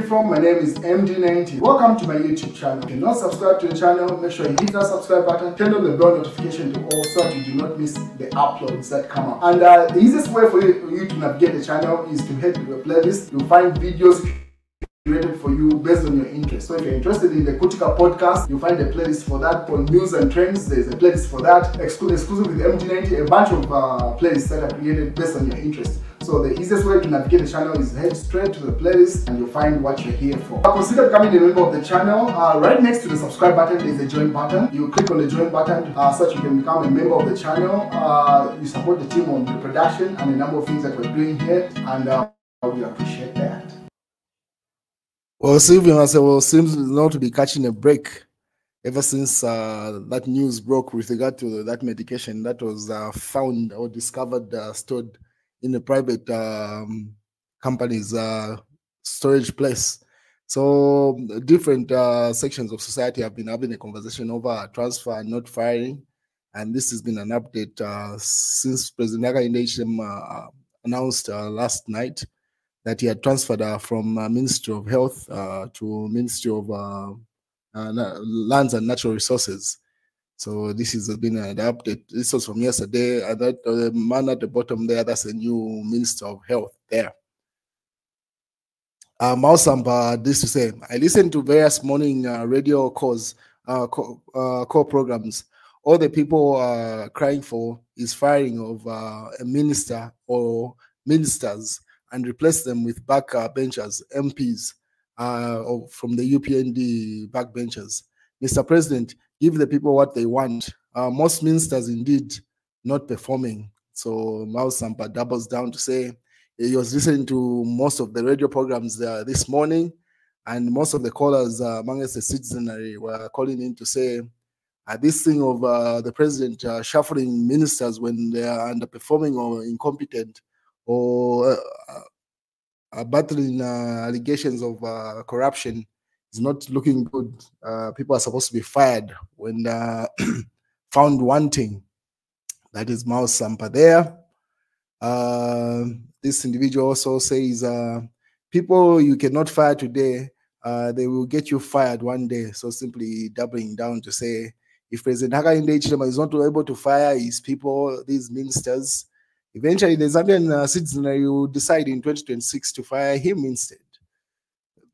from? My name is MD90. Welcome to my YouTube channel. If you're not subscribed to the channel, make sure you hit that subscribe button, turn on the bell notification to all so that you do not miss the uploads that come up. And uh, the easiest way for you, for you to navigate the channel is to head to the playlist. You'll find videos created for you based on your interest. So if you're interested in the Kutika podcast, you'll find a playlist for that. For news and trends, there's a playlist for that. Exclu- exclusive with MD90, a bunch of uh, playlists that are created based on your interest. So the easiest way to navigate the channel is head straight to the playlist and you'll find what you're here for. Consider becoming a member of the channel. Uh, right next to the subscribe button is the join button. You click on the join button uh, so that you can become a member of the channel. Uh, you support the team on the production and a number of things that we're doing here and uh, we appreciate that. Well, Sylvian, said, well, seems not to be catching a break ever since uh, that news broke with regard to that medication that was uh, found or discovered uh, stored in a private um, company's uh, storage place. So different uh, sections of society have been having a conversation over transfer and not firing. And this has been an update uh, since President Naga uh, announced uh, last night that he had transferred uh, from uh, Ministry of Health to Ministry of Lands and Natural Resources. So this has been an update. This was from yesterday. And that uh, the man at the bottom there, that's the new Minister of Health there. Uh, Mausamba, this to say, I listened to various morning uh, radio calls, uh, call, uh, call programs. All the people are crying for is firing of uh, a minister or ministers and replace them with backbenchers, MPs uh, from the UPND backbenchers. Mr. President, give the people what they want. Uh, most ministers indeed not performing. So Mao Sampa doubles down to say he was listening to most of the radio programs uh, this morning, and most of the callers uh, amongst the citizenry were calling in to say uh, this thing of uh, the president uh, shuffling ministers when they are underperforming or incompetent or uh, uh, battling uh, allegations of corruption is not looking good. Uh, people are supposed to be fired when found wanting. That is Mao Sampa there. Uh, this individual also says, uh, people you cannot fire today, they will get you fired one day. So simply doubling down to say, if President Hakainde Hichilema is not able to fire his people, these ministers, Eventually, the Zambian uh, citizenry will decide in 2026 to fire him instead.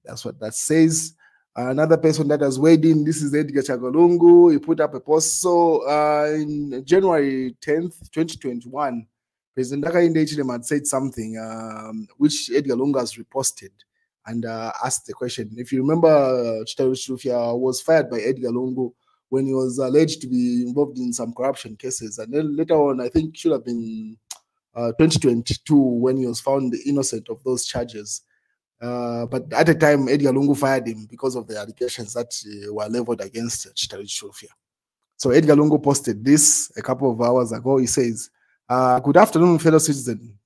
That's what that says. Another person that has weighed in, this is Edgar Chagwa Lungu. He put up a post. So uh, in January 10th, 2021, President Hichilema had said something um, which Edgar Lungu has reposted and uh, asked the question. If you remember, uh, Chitalu Chilufya was fired by Edgar Lungu when he was alleged to be involved in some corruption cases. And then later on, I think should have been uh, 2022 when he was found innocent of those charges. Uh, but at the time, Edgar Lungu fired him because of the allegations that uh, were leveled against Chitalu Chilufya. So Edgar Lungu posted this a couple of hours ago. He says, uh, Good afternoon, fellow citizen.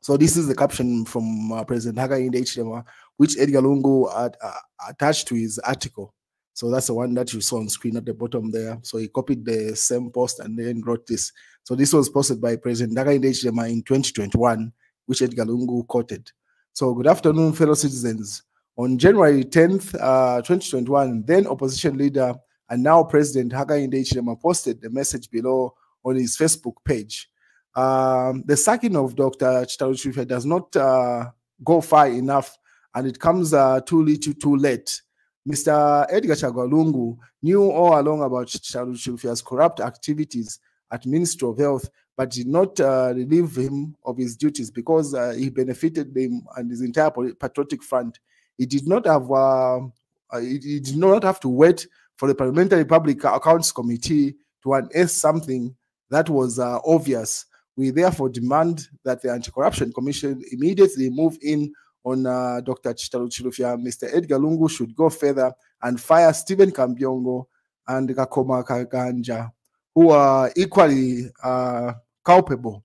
So this is the caption from uh, President Hakainde Hichilema, which Edgar Lungu had, uh, attached to his article. So that's the one that you saw on screen at the bottom there. So he copied the same post and then wrote this. So this was posted by President Hakainde Hichilema in 2021, which Edgar Lungu quoted. So good afternoon, fellow citizens. On January 10th, uh, 2021, then opposition leader and now President Hakainde Hichilema posted the message below on his Facebook page. Um, the sacking of Dr. Chitalu Chilufya does not uh, go far enough and it comes uh, too little too late. Mr. Edgar Chagwa Lungu knew all along about Chitalu Chilufya's corrupt activities at Ministry of Health, but did not uh, relieve him of his duties because uh, he benefited him and his entire patriotic front. He did not have uh, uh, he, he, did not have to wait for the Parliamentary Public Accounts Committee to unearth something that was uh, obvious. We therefore demand that the Anti-Corruption Commission immediately move in on uh, Dr. Chitalu Chilufya. Mr. Edgar Lungu should go further and fire Stephen Kampyongo and Kakoma Kanganja who are equally uh, culpable,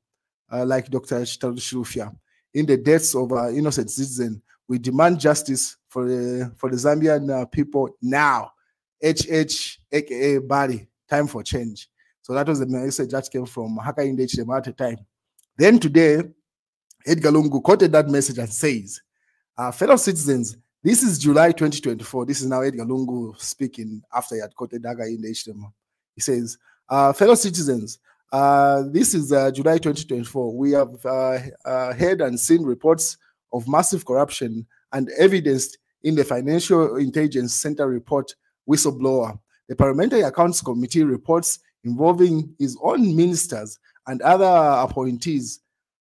uh, like Dr. Chitalu in the deaths of innocent citizens. We demand justice for the for the Zambian uh, people now. HH, aka Bally, time for change. So that was the message that came from Hakainde Hichilema at the time. Then today, Edgar Lungu quoted that message and says, uh, fellow citizens, This is July 2024. This is now Edgar Lungu speaking after he had quoted Daga in the HTML. He says, uh, fellow citizens, uh, this is uh, July 2024. We have uh, uh, heard and seen reports of massive corruption and evidenced in the Financial Intelligence Center report whistleblower. The Parliamentary Accounts Committee reports involving his own ministers and other appointees.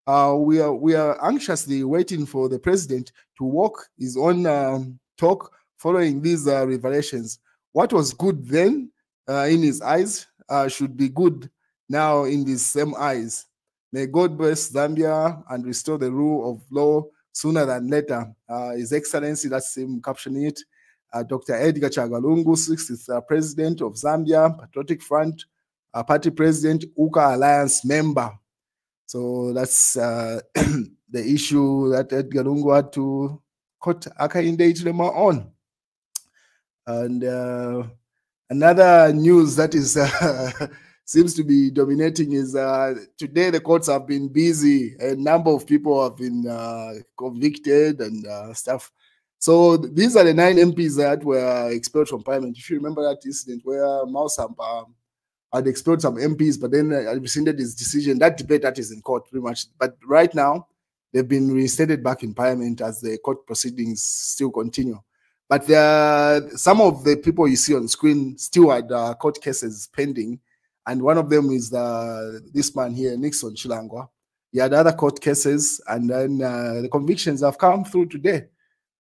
Uh, we are we are anxiously waiting for the president to walk his own um, talk following these revelations. What was good then in his eyes uh, should be good now in these same eyes. May God bless Zambia and restore the rule of law sooner than later. Uh, His Excellency, that's him captioning it, uh, Dr. Edgar Chagwa Lungu, 60th uh, President of Zambia, Patriotic Front, uh, Party President, UKA Alliance member. So that's uh, the issue that Edgar Lungu had to cut Hakainde Hichilema on. And uh, another news that is seems to be dominating is uh, today the courts have been busy. A number of people have been uh, convicted and uh, stuff. So these are the nine MPs that were expelled from parliament. If you remember that incident where Mausampa had expelled some MPs, but then uh, rescinded his decision. That debate that is in court pretty much. But right now, they've been reinstated back in parliament as the court proceedings still continue. But there some of the people you see on screen still had uh, court cases pending and one of them is the, this man here, Nixon Chilangwa. He had other court cases, and then uh, the convictions have come through today.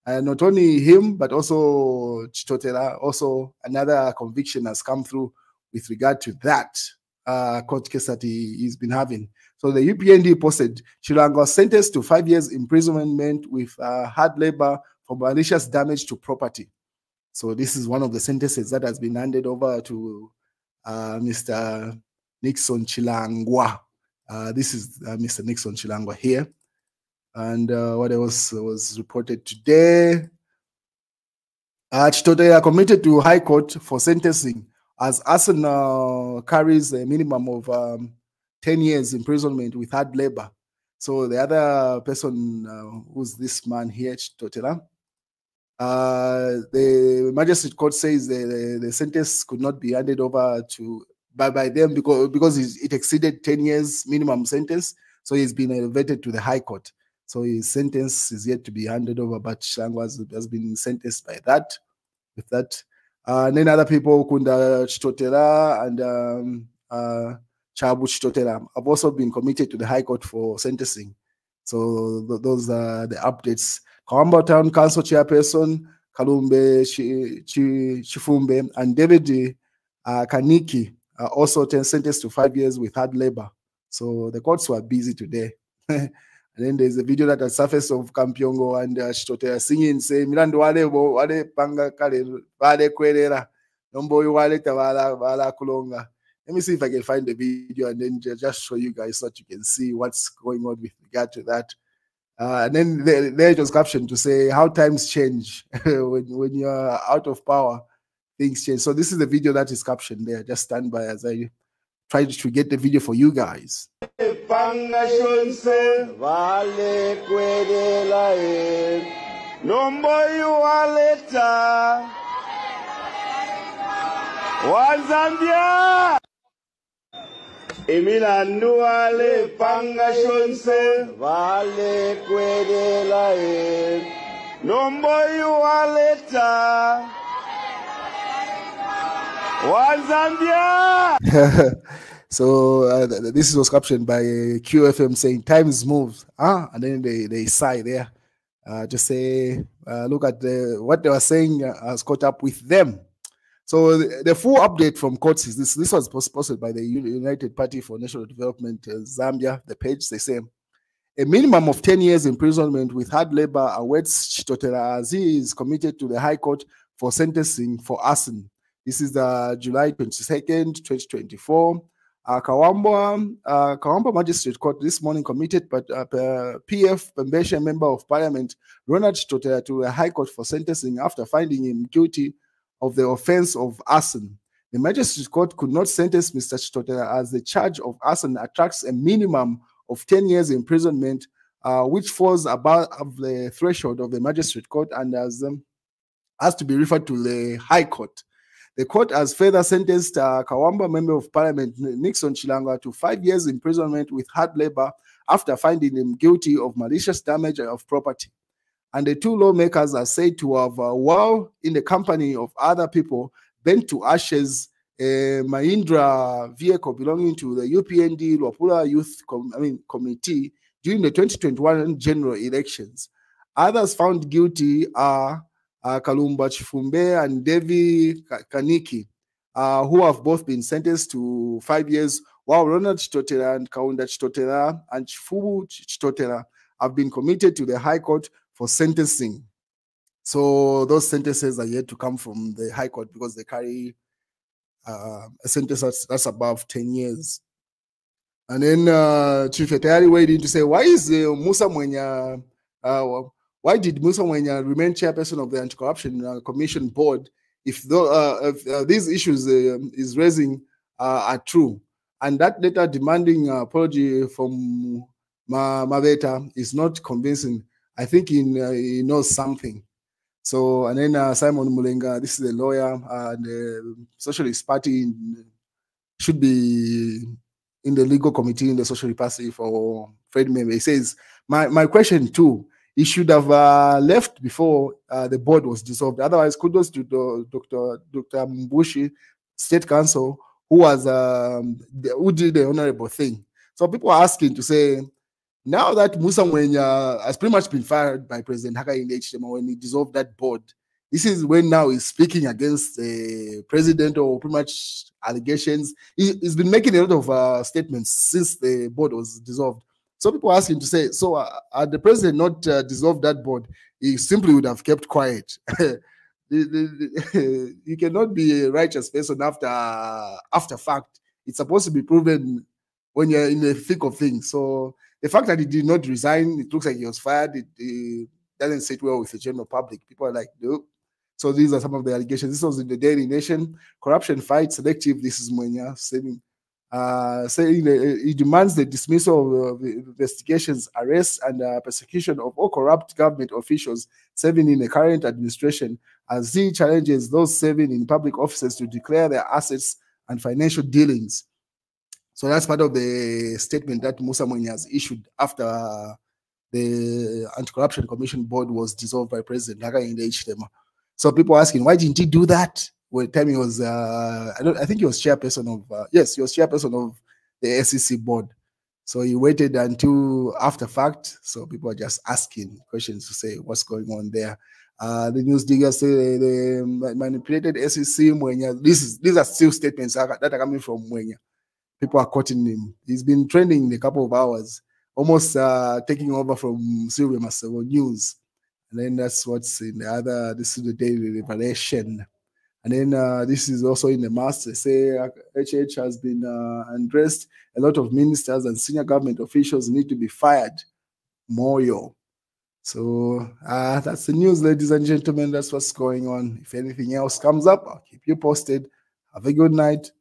And not only him, but also Chitotela, also another conviction has come through with regard to that uh, court case that he, he's been having. So the UPND posted Chilangwa sentenced to five years imprisonment with uh, hard labor for malicious damage to property. So this is one of the sentences that has been handed over to uh, Mr. Nixon Chilangwa. Uh, this is uh, Mr. Nixon Chilangwa here. And uh, what else was reported today? Uh, Chitote are committed to High Court for sentencing as Arsenal carries a minimum of um, 10 years imprisonment with hard labor. So the other person, uh, who's this man here, Chitotela, uh, the magistrate court says the, the, the, sentence could not be handed over to by, by them because because it exceeded 10 years minimum sentence. So he's been elevated to the high court. So his sentence is yet to be handed over, but Shangwa has, has been sentenced by that. With that, uh, and then other people, Kunda Chitotela and um, uh, Chabu Chitotela, have also been committed to the High Court for sentencing. So th those are the updates Kawambwa Town Council Chairperson Kalumbe Chifumbe and David uh, Kaniki are also sentenced to five years with hard labor. So the courts were busy today. and then there's a video that has surfaced of Kampyongo and uh, Shitote singing, saying, Milando wale wale panga kale wale kwerera. Nombo wale tawala wala kulonga. Let me see if I can find the video and then just show you guys so that you can see what's going on with regard to that. Uh, and then there, there it was captioned to say how times change when, when you're out of power, things change. So this is the video that is captioned there. Just stand by as I try to get the video for you guys. Imilandu wale panga shonse. Vale kwelela e nomboyu waleta. Wanzambia. So uh, this was captioned by QFM saying times moves ah and then they they sigh there. Uh, just say uh, look at the, what they were saying has caught up with them so the, the, full update from courts is this. This was posted by the United Party for National Development uh, Zambia. The page they say a minimum of 10 years imprisonment with hard labor awaits Chitotela he is committed to the High Court for sentencing for arson. This is the July 22nd, 2024. Uh, Kawambwa, uh, Kawambwa Magistrate Court this morning committed but uh, PF Pambashe Member of Parliament Ronald Chitotela to the High Court for sentencing after finding him guilty of the offense of arson. The magistrate court could not sentence Mr. Chitotela as the charge of arson attracts a minimum of 10 years imprisonment uh, which falls above the threshold of the magistrate court and has, um, has to be referred to the High Court. The court has further sentenced uh, Kawambwa Member of Parliament Nixon Chilangwa to five years imprisonment with hard labor after finding him guilty of malicious damage of property. And the two lawmakers are said to have, uh, while in the company of other people, bent to ashes a Mahindra vehicle belonging to the UPND Luapula Youth Com I mean, Committee during the 2021 general elections. Others found guilty are uh, Kalumba Chifumbe and Devi Kaniki, uh, who have both been sentenced to five years, while Ronald Chitotela and Kaunda Chitotela and Chifubu Chitotela have been committed to the High Court for sentencing. So those sentences are yet to come from the High Court because they carry uh, a sentence that's, that's above 10 years. And then uh, Chief Etayari weighed in to say, why is uh, Musa Mwenya, uh, why did Musa Mwenya remain chairperson of the Anti-Corruption uh, Commission Board if, uh, if uh, these issues uh, is raising are true? And that letter demanding apology from Ma Maveta is not convincing. I think he, he knows something. So, and then uh, Simon Mulenga, this is a lawyer, and the Socialist Party should be in the legal committee in the Socialist Party for Fred M'membe. He says, my, my question too, he should have uh, left before uh, the board was dissolved. Otherwise, kudos to the, Dr. Dr. Mbushi, State Counsel, who was um, the, who did the honorable thing. So people are asking to say, now that Musa Mwenya has pretty much been fired by President Hakainde Hichilema when he dissolved that board, this is when now he's speaking against the president or pretty much allegations. He, has been making a lot of uh, statements since the board was dissolved. So people ask him to say, so uh, had the president not uh, dissolved that board, he simply would have kept quiet. you cannot be a righteous person after after fact. It's supposed to be proven when you're in the thick of things. So the fact that he did not resign, it looks like he was fired. It, it doesn't sit well with the general public. People are like, nope. So these are some of the allegations. This was in the Daily Nation. Corruption fight selective. This is Mwenya saying, uh, saying he demands the dismissal of uh, investigations, arrests, and uh, persecution of all corrupt government officials serving in the current administration as he challenges those serving in public offices to declare their assets and financial dealings. So that's part of the statement that Musa Mwenya has issued after the Anti-Corruption Commission Board was dissolved by President Hakainde Hichilema. So people are asking, why didn't he do that? Well, time he was, uh, I, don't, I think he was chairperson of, uh, yes, he was chairperson of the SEC board. So he waited until after fact. So people are just asking questions to say what's going on there. Uh, the news diggers say they, manipulated SEC Mwenya. This is these are still statements that are coming from Mwenya. People are quoting him. He's been trending in a couple of hours, almost uh, taking over from Sylvia Masebo News. And then that's what's in the other, this is the daily revelation. And then uh, this is also in the master. Say HH has been uh, undressed. A lot of ministers and senior government officials need to be fired. Moyo. So uh, that's the news, ladies and gentlemen. That's what's going on. If anything else comes up, I'll keep you posted. Have a good night.